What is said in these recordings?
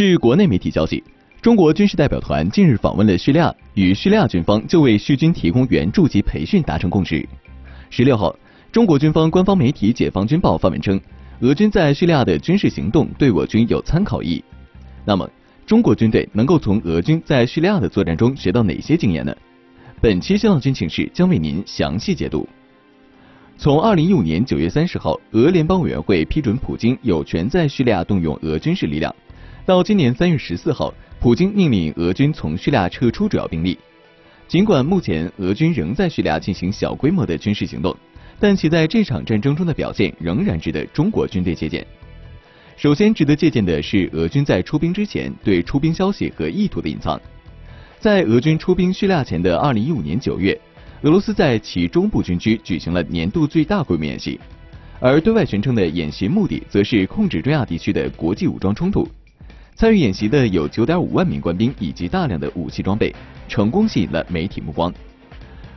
据国内媒体消息，中国军事代表团近日访问了叙利亚，与叙利亚军方就为叙军提供援助及培训达成共识。十六号，中国军方官方媒体《解放军报》发文称，俄军在叙利亚的军事行动对我军有参考意义。那么，中国军队能够从俄军在叙利亚的作战中学到哪些经验呢？本期新浪军情室将为您详细解读。从二零一五年九月三十号，俄联邦委员会批准普京有权在叙利亚动用俄军事力量。到今年三月十四号，普京命令俄军从叙利亚撤出主要兵力。尽管目前俄军仍在叙利亚进行小规模的军事行动，但其在这场战争中的表现仍然值得中国军队借鉴。首先值得借鉴的是俄军在出兵之前对出兵消息和意图的隐藏。在俄军出兵叙利亚前的二零一五年九月，俄罗斯在其中部军区举行了年度最大规模演习，而对外宣称的演习目的则是控制中亚地区的国际武装冲突。参与演习的有九点五万名官兵以及大量的武器装备，成功吸引了媒体目光。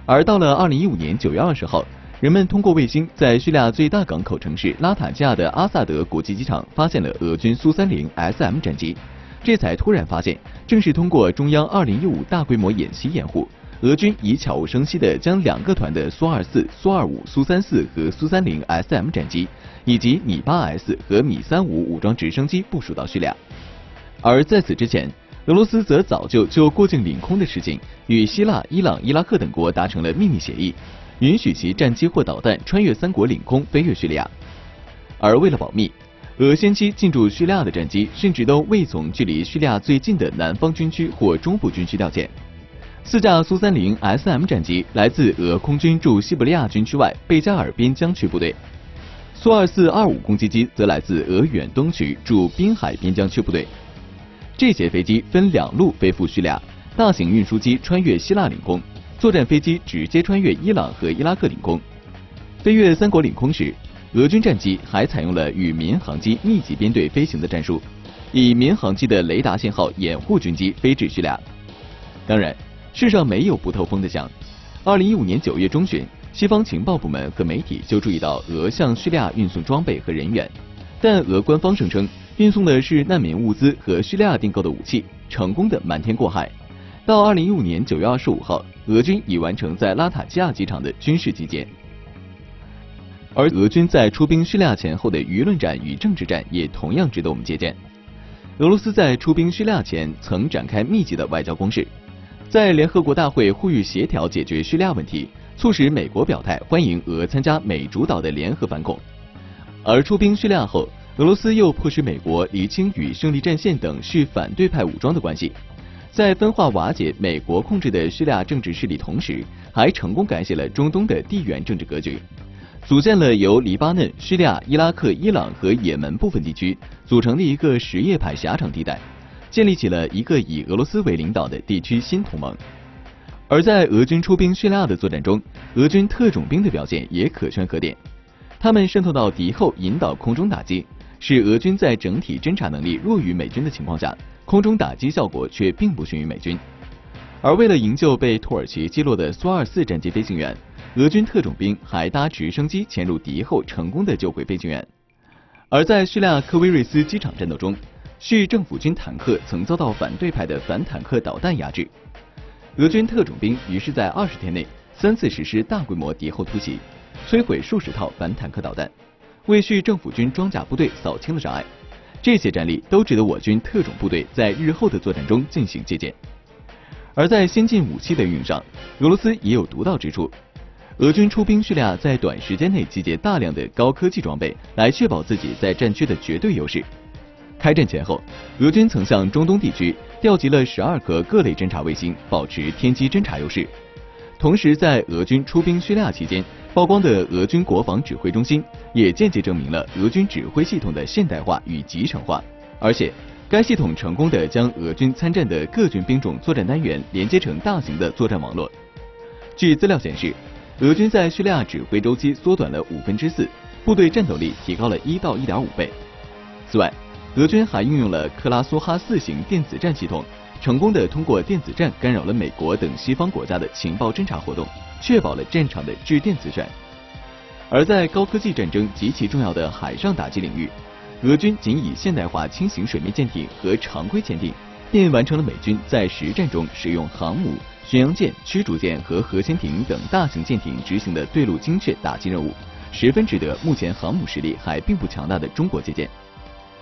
而到了二零一五年九月二十号，人们通过卫星在叙利亚最大港口城市拉塔基亚的阿萨德国际机场发现了俄军苏三零 SM 战机，这才突然发现，正是通过中央二零一五大规模演习掩护，俄军已悄无声息地将两个团的苏二四、苏二五、苏三四和苏三零 SM 战机，以及米八 S 和米三五武装直升机部署到叙利亚。而在此之前，俄罗斯则早就就过境领空的事情与希腊、伊朗、伊拉克等国达成了秘密协议，允许其战机或导弹穿越三国领空飞越叙利亚。而为了保密，俄先期进驻叙利亚的战机甚至都未从距离叙利亚最近的南方军区或中部军区调遣。四架苏三零 SM 战机来自俄空军驻西伯利亚军区外贝加尔边疆区部队，苏二四二五攻击机则来自俄远东区驻滨海边疆区部队。这些飞机分两路飞赴叙利亚，大型运输机穿越希腊领空，作战飞机直接穿越伊朗和伊拉克领空。飞越三国领空时，俄军战机还采用了与民航机密集编队飞行的战术，以民航机的雷达信号掩护军机飞至叙利亚。当然，世上没有不透风的墙。二零一五年九月中旬，西方情报部门和媒体就注意到俄向叙利亚运送装备和人员，但俄官方声称。运送的是难民物资和叙利亚订购的武器，成功的瞒天过海。到二零一五年九月二十五号，俄军已完成在拉塔基亚机场的军事集结。而俄军在出兵叙利亚前后的舆论战与政治战也同样值得我们借鉴。俄罗斯在出兵叙利亚前曾展开密集的外交攻势，在联合国大会呼吁协调解决叙利亚问题，促使美国表态欢迎俄参加美主导的联合反恐。而出兵叙利亚后，俄罗斯又迫使美国厘清与胜利战线等叙反对派武装的关系，在分化瓦解美国控制的叙利亚政治势力同时，还成功改写了中东的地缘政治格局，组建了由黎巴嫩、叙利亚、伊拉克、伊朗和也门部分地区组成的一个什叶派狭长地带，建立起了一个以俄罗斯为领导的地区新同盟。而在俄军出兵叙利亚的作战中，俄军特种兵的表现也可圈可点，他们渗透到敌后，引导空中打击。是俄军在整体侦察能力弱于美军的情况下，空中打击效果却并不逊于美军。而为了营救被土耳其击落的苏二四战机飞行员，俄军特种兵还搭直升机潜入敌后，成功的救回飞行员。而在叙利亚科威瑞斯机场战斗中，叙政府军坦克曾遭到反对派的反坦克导弹压制，俄军特种兵于是在二十天内三次实施大规模敌后突袭，摧毁数十套反坦克导弹。为叙政府军装甲部队扫清了障碍，这些战例都值得我军特种部队在日后的作战中进行借鉴。而在先进武器的运用上，俄罗斯也有独到之处。俄军出兵叙利亚，在短时间内集结大量的高科技装备，来确保自己在战区的绝对优势。开战前后，俄军曾向中东地区调集了十二颗各类侦察卫星，保持天基侦察优势。同时，在俄军出兵叙利亚期间，曝光的俄军国防指挥中心也间接证明了俄军指挥系统的现代化与集成化，而且该系统成功的将俄军参战的各军兵种作战单元连接成大型的作战网络。据资料显示，俄军在叙利亚指挥周期缩短了五分之四，部队战斗力提高了一到一点五倍。此外，俄军还运用了克拉苏哈四型电子战系统。成功的通过电子战干扰了美国等西方国家的情报侦察活动，确保了战场的制电子权。而在高科技战争极其重要的海上打击领域，俄军仅以现代化轻型水面舰艇和常规潜艇，便完成了美军在实战中使用航母、巡洋舰、驱逐舰和核潜艇等大型舰艇执行的对陆精确打击任务，十分值得目前航母实力还并不强大的中国借鉴。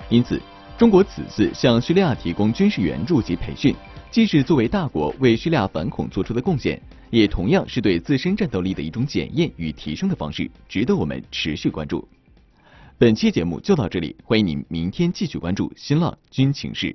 因此，中国此次向叙利亚提供军事援助及培训。既是作为大国为叙利亚反恐做出的贡献，也同样是对自身战斗力的一种检验与提升的方式，值得我们持续关注。本期节目就到这里，欢迎您明天继续关注新浪军情室。